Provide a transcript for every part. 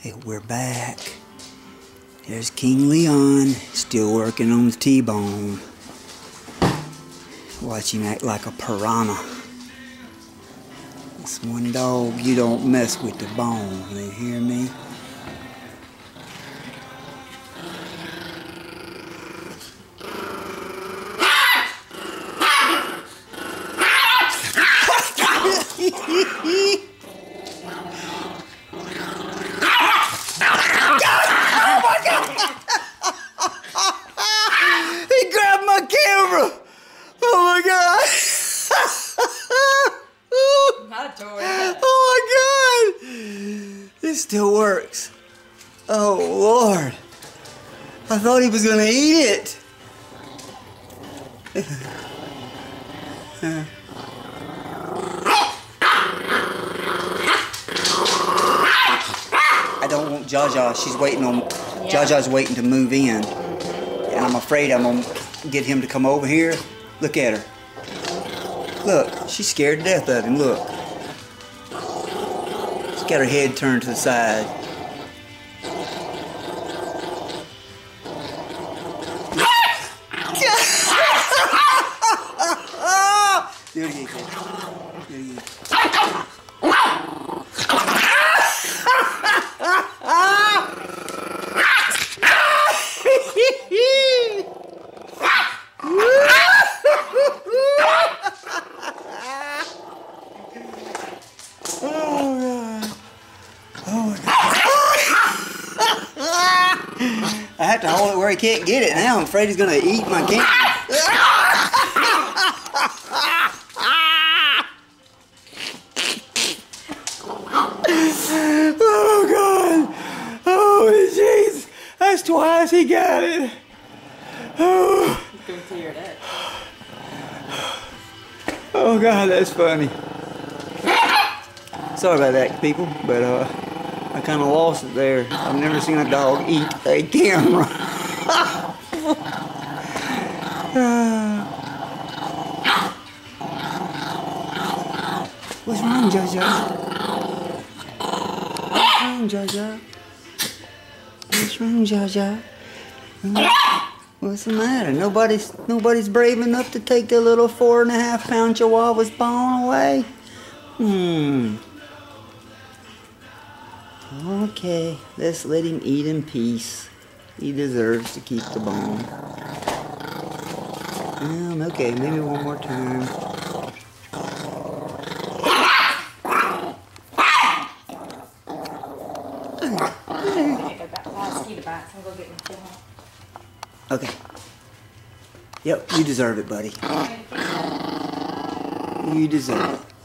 Hey, we're back. There's King Leon, still working on the T-bone. Watch him act like a piranha. This one dog, you don't mess with the bone, you hear me? He grabbed my camera! Oh my god! Not a toy. oh my god! This still works. Oh lord. I thought he was gonna eat it. I don't want Jaja. She's waiting on. Yeah. Jaja's waiting to move in, and I'm afraid I'm gonna get him to come over here. Look at her. Look, she's scared to death of him. Look. Got her head turned to the side. Do it again, kid. Do it again. Oh god. Oh my god. I have to hold it where he can't get it now. I'm afraid he's gonna eat my camera. oh god. Oh jeez. That's twice he got it. Oh. Going to your dead. Oh god, that's funny. Sorry about that, people, but uh, I kind of lost it there. I've never seen a dog eat a camera. What's wrong, Jojo? What's wrong, Jojo? What's wrong, Jojo? What's the matter? Nobody's nobody's brave enough to take the little four and a half pound Chihuahua's bone away. Hmm. Okay, let's let him eat in peace. He deserves to keep the bone. Um, okay, maybe one more time. Okay. Yep, you deserve it, buddy. You deserve it.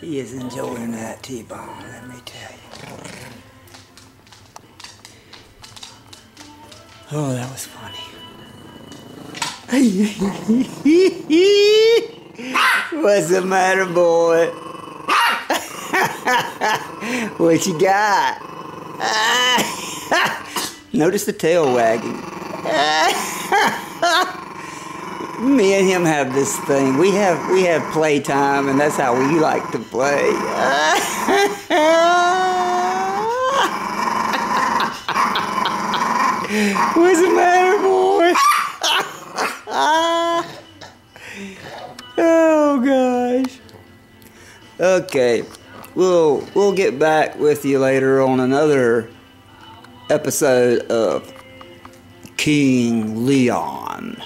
He is enjoying that T-bone, let me tell you. Oh, that was funny. What's the matter, boy? what you got? Notice the tail wagging. Me and him have this thing. We have we have playtime, and that's how we like to play. What's the matter, boy? oh gosh. Okay, we'll we'll get back with you later on another episode of King Leon.